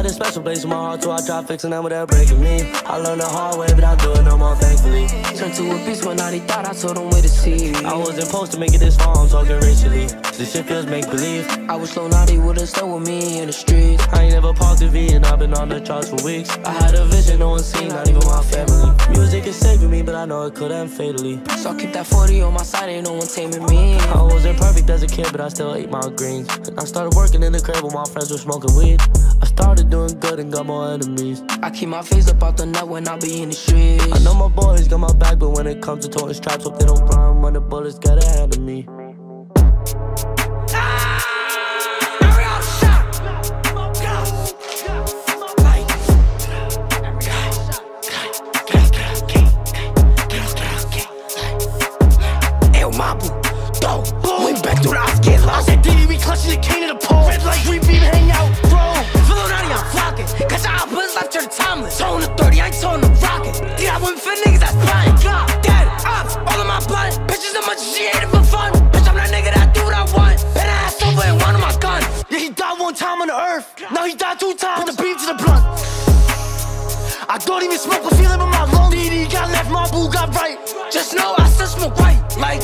had a special place in my heart, so I tried fixing them without breaking me. I learned the hard way, but I do it no more, thankfully. Turned to a beast when they thought I told them where to see. I wasn't supposed to make it this far, I'm talking racially. This shit feels make believe. I was slow, naughty, would've stuck with me in the streets. I ain't never paused the V, and I've been on the charts for weeks. I had a vision, no one seen, not even my family. Music is saving me, but I know it could end fatally. So I keep that 40 on my side, ain't no one taming me. I wasn't perfect as a kid, but I still ate my greens. I started working in the crib when my friends were smoking weed. I started doing good and got more enemies. I keep my face up out the net when I be in the streets. I know my boys got my back, but when it comes to toting straps, hope they don't run when the bullets get ahead of me. Clutching the king of the pole. Red light, we beam, hang out, bro. Villanati, I'm flocking. Cause I was left to the timeless. Tone the 30, I ain't tone the rocket. Did I win for niggas that's blind? God, dead, ops, all of my blood. Bitches so much she ate it for fun. Bitch, I'm that nigga that do what I want. Bet I ass over and one of my guns. Yeah, he died one time on the earth. Now he died two times. Put the beam to the blunt. I don't even smoke, but feeling with my lung. Diddy got left, my boo got right. Just know I still smoke right. Like,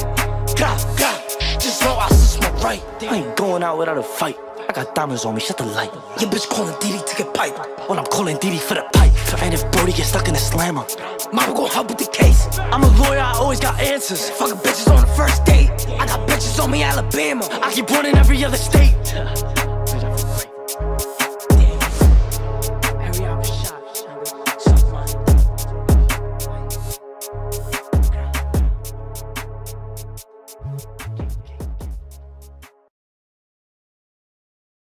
right. I ain't going out without a fight. I got diamonds on me, shut the light. Your bitch calling Diddy to get pipe. Well, I'm calling Diddy for the pipe. And if Brody gets stuck in a slammer, mama gon' help with the case. I'm a lawyer, I always got answers. Fucking bitches on the first date. I got bitches on me, Alabama. I keep running every other state.